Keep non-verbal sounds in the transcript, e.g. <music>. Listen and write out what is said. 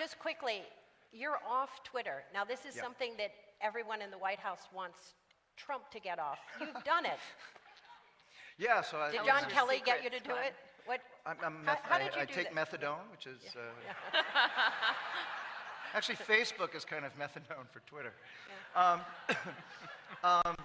just quickly, you're off Twitter. Now, this is Yeah. something that everyone in the White House wants Trump to get off. You've done it. <laughs> Yeah, so Did John Kelly get you to do it? What? I'm, I'm how did you I do take that? methadone, which is, uh, <laughs> actually, Facebook is kind of <laughs> methadone for Twitter. Um, um,